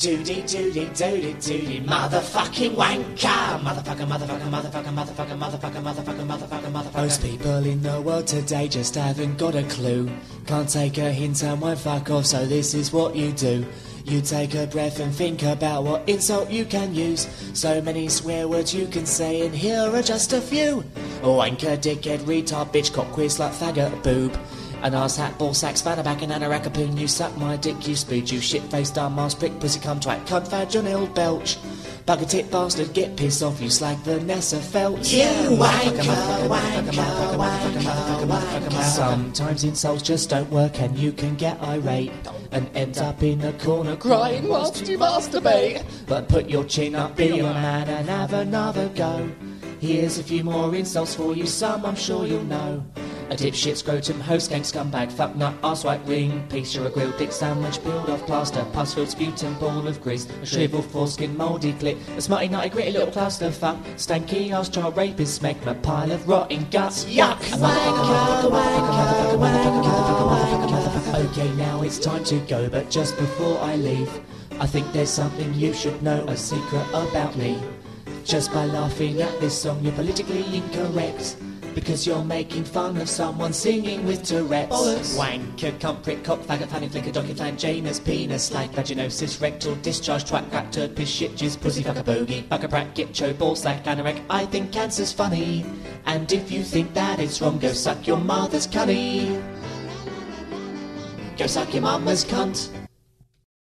Doody doody doody doody motherfucking wanker Motherfucker motherfucker motherfucker motherfucker motherfucker motherfucker motherfucker motherfucker Most people in the world today just haven't got a clue Can't take a hint and won't fuck off so this is what you do you take a breath and think about what insult you can use. So many swear words you can say, and here are just a few. Wanker, dickhead, retard, bitch, cock, quiz, slut, faggot, boob. An arse hat, ball sack, spanner back, and anarakapoon. You suck my dick, you speed, you shit faced dumbass, prick, pussy, cum, twat, cunt, fag, John Hill, belch. Bugger tit bastard, get pissed off, you slag Vanessa Felch. You wanker, wanker, wanker, Sometimes insults just don't work and you can get irate and end up in a corner crying whilst you masturbate. But put your chin up, be a man and have another go. Here's a few more insults for you, some I'm sure you'll know. A dipshit, scrotum, host, gang, scumbag, fuck nut, arse, white ring, piece, you're a grilled dick sandwich, build off plaster, pus filled sputum, ball of grease, a shriveled foreskin, mouldy clit, a smutty, nutty, gritty little cluster fuck, stanky ass, child rapist, smegma, pile of rotting guts, yuck! Okay, now it's time to go, but just before I leave, I think there's something you should know, a secret about me. Just by laughing at this song, you're politically incorrect. Because you're making fun of someone singing with Tourette's. Bollocks. Wanker, cunt, prick, cock, faggot, fanny, flicker, donkey, flan, Janus, penis, slag, vaginosis, rectal, discharge, twat, crap, turd, piss, shit, jizz, pussy, fucker, bogey, fucker, prat, git, cho, ball, slag, anorak. I think cancer's funny. And if you think that it's wrong, go suck your mother's cunny. Go suck your mama's cunt.